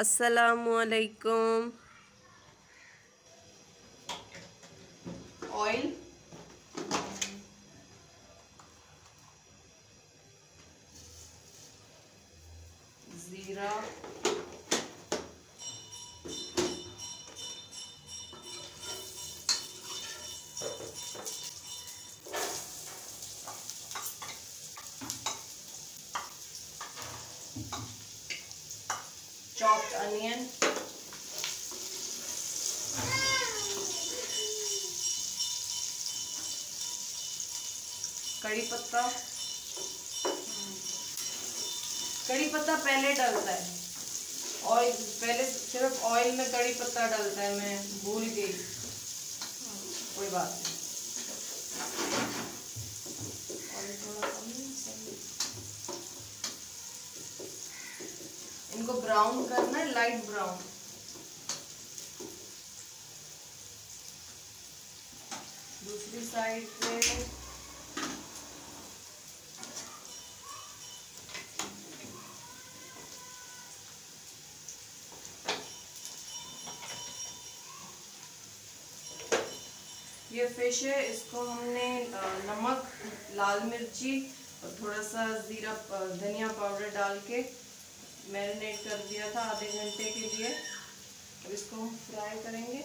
असलकुम ऑयल ज़ीरा chopped onion. कड़ी पत्ता। कड़ी पत्ता पहले डलता है। ऑयल पहले सिर्फ़ ऑयल में कड़ी पत्ता डलता है, मैं भूल गई। कोई बात नहीं इनको ब्राउन करना है लाइट ब्राउन दूसरी साइड पे ये फ़िश है, इसको हमने नमक, लाल मिर्ची और थोड़ा सा ज़ीरा धनिया पाउडर डाल के मैरिनेट कर दिया था आधे घंटे के लिए। अब इसको हम फ्राई करेंगे।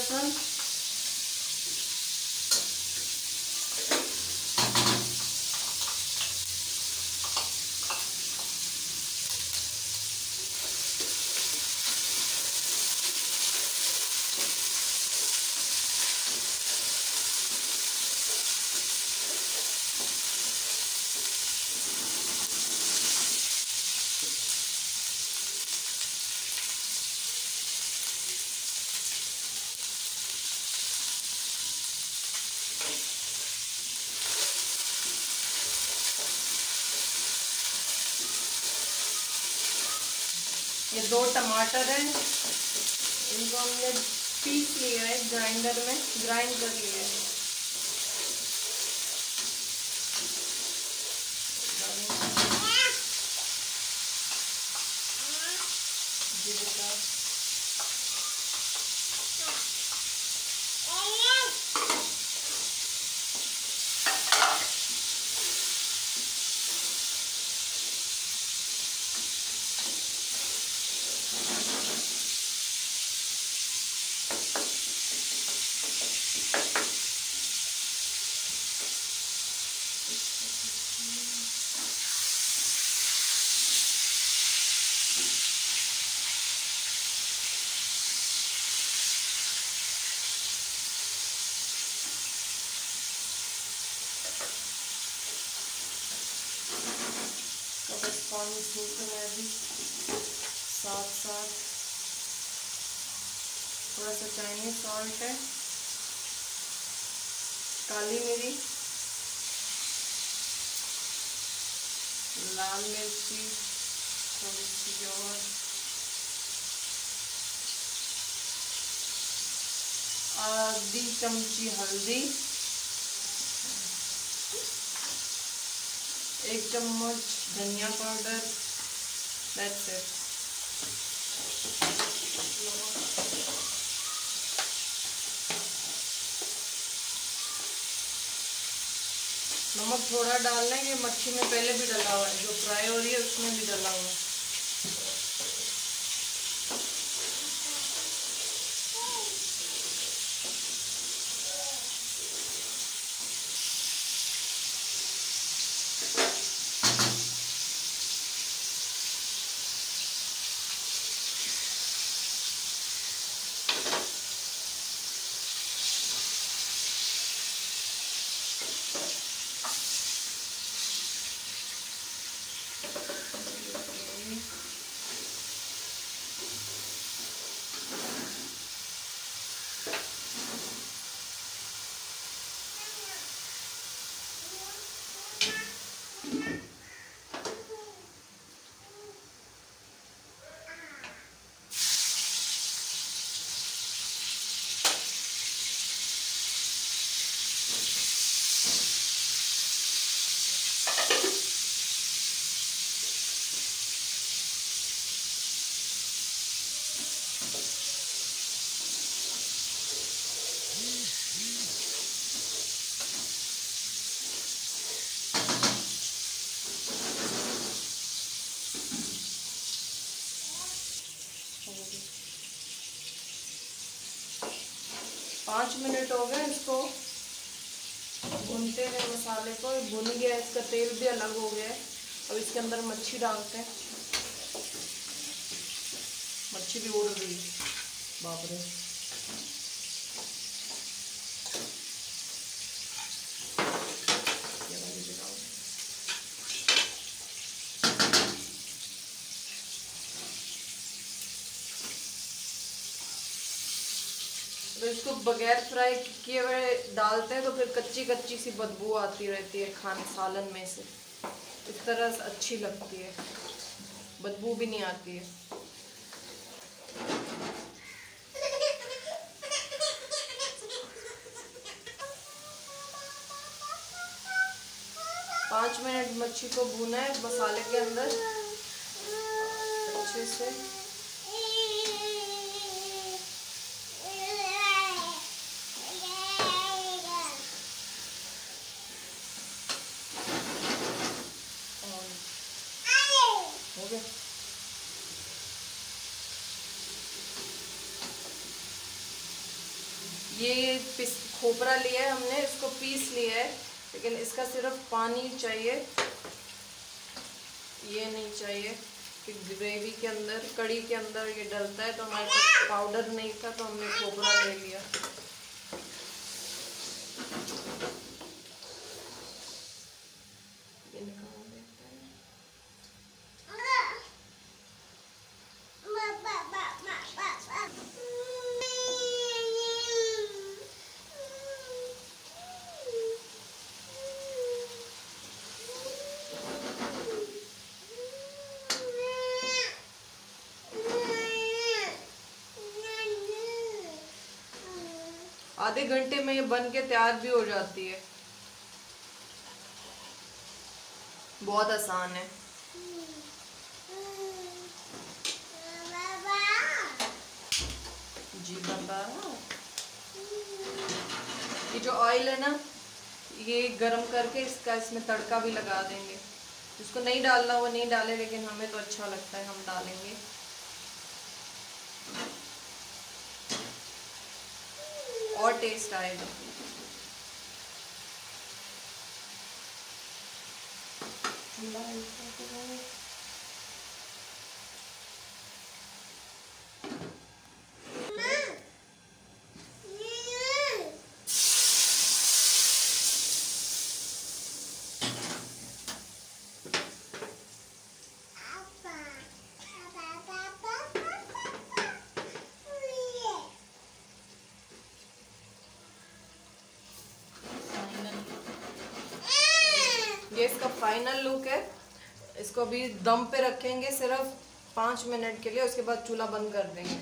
রসুন दो टमाटर हैं। इनको हमने पीस लिया है ग्राइंडर में ग्राइंड कर लिया है। सूख मैं भी साथ साथ थोड़ा सा चाइनीज़ सॉल्ट है काली मिरी लाल मिर्ची थोड़ी सी और आधी चमची हल्दी एक चम्मच धनिया पाउडर दैट्स इट नमक थोड़ा डालना है, ये मच्छी में पहले भी डला हुआ है, जो फ्राई हो रही है उसमें भी डला हुआ है। पाँच मिनट हो गए इसको। भूनते हैं मसाले को। भुन गया, इसका तेल भी अलग हो गया है। अब इसके अंदर मच्छी डालते हैं। मच्छी भी उड़ गई। बाप रे। तो इसको बगैर फ्राई किए हुए डालते हैं तो फिर कच्ची कच्ची सी बदबू आती रहती है खाने, सालन में से। इस तरह से अच्छी लगती है। बदबू भी नहीं आती है। पाँच मिनट मच्छी को भूना है मसाले के अंदर। अच्छे से हो गया। ये पिस खोपरा लिया है हमने, इसको पीस लिया है, लेकिन इसका सिर्फ़ पानी चाहिए। ये नहीं चाहिए कि ग्रेवी के अंदर, कड़ी के अंदर ये डलता है तो हमारे पास पाउडर नहीं था तो हमने खोपरा ले लिया। ये आधे घंटे में ये बन के तैयार भी हो जाती है। बहुत आसान है। जी, बाबा। ये जो ऑयल है ना, ये गरम करके इसका इसमें तड़का भी लगा देंगे। जिसको नहीं डालना, वो नहीं डाले, लेकिन हमें तो अच्छा लगता है, हम डालेंगे। और टेस्ट आएगा फाइनल लुक है। इसको अभी दम पे रखेंगे सिर्फ़ पाँच मिनट के लिए, उसके बाद चूल्हा बंद कर देंगे।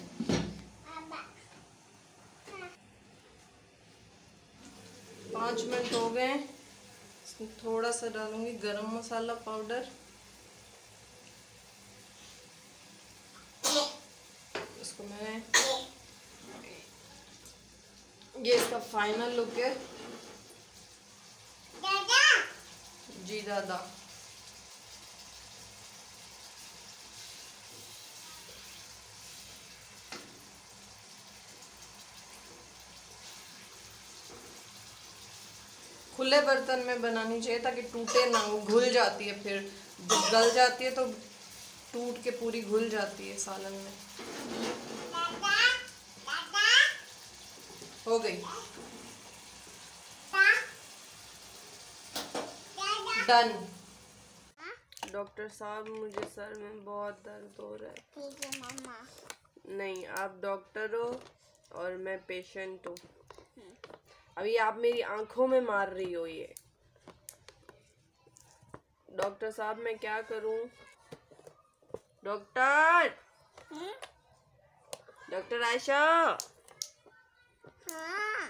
पाँच मिनट हो गए थोड़ा सा डालूँगी गरम मसाला पाउडर। इसको मैं ये इसका फाइनल लुक है। जी दादा खुले बर्तन में बनानी चाहिए ताकि टूटे ना वो घुल जाती है फिर। गल जाती है तो टूट के पूरी घुल जाती है सालन में। हो गई। डन डॉक्टर साहब मुझे सर में बहुत दर्द हो रहा है। ठीक है मम्मा नहीं आप डॉक्टर हो और मैं पेशेंट हूँ। अभी आप मेरी आँखों में मार रही हो ये। डॉक्टर साहब मैं क्या करूँ? डॉक्टर! डॉक्टर आयशा! हाँ।